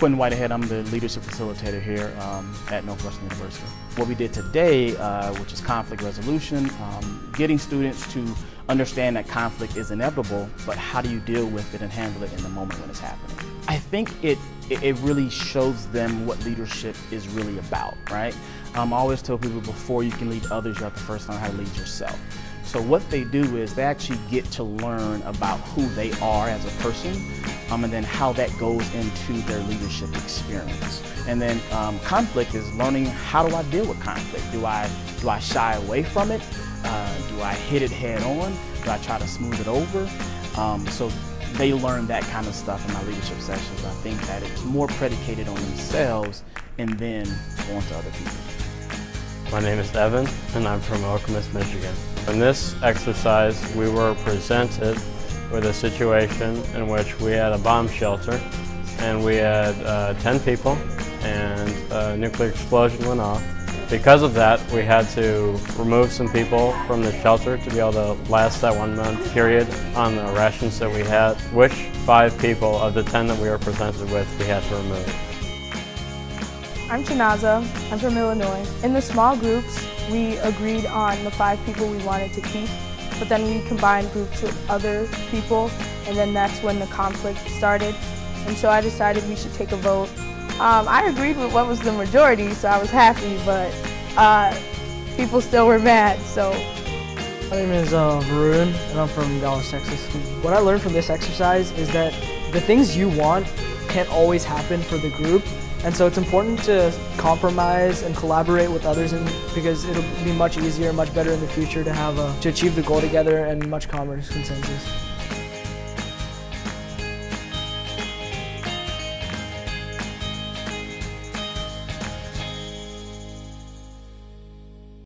Quentin Whitehead, I'm the leadership facilitator here um, at Northwestern University. What we did today, uh, which is conflict resolution, um, getting students to understand that conflict is inevitable, but how do you deal with it and handle it in the moment when it's happening? I think it, it really shows them what leadership is really about, right? Um, I always tell people before you can lead others, you have to first learn how to lead yourself. So what they do is they actually get to learn about who they are as a person um, and then how that goes into their leadership experience. And then um, conflict is learning how do I deal with conflict? Do I, do I shy away from it? Uh, do I hit it head on? Do I try to smooth it over? Um, so they learn that kind of stuff in my leadership sessions. I think that it's more predicated on themselves and then on to other people. My name is Evan and I'm from Okemos, Michigan. In this exercise we were presented with a situation in which we had a bomb shelter and we had uh, 10 people and a nuclear explosion went off. Because of that we had to remove some people from the shelter to be able to last that one month period on the rations that we had, which five people of the 10 that we were presented with we had to remove. I'm Chinaza. I'm from Illinois. In the small groups, we agreed on the five people we wanted to keep, but then we combined groups with other people, and then that's when the conflict started. And so I decided we should take a vote. Um, I agreed with what was the majority, so I was happy, but uh, people still were mad, so. My name is uh, Varun, and I'm from Dallas, Texas. What I learned from this exercise is that the things you want can't always happen for the group, and so it's important to compromise and collaborate with others in, because it'll be much easier, much better in the future to have a, to achieve the goal together and much calmer consensus.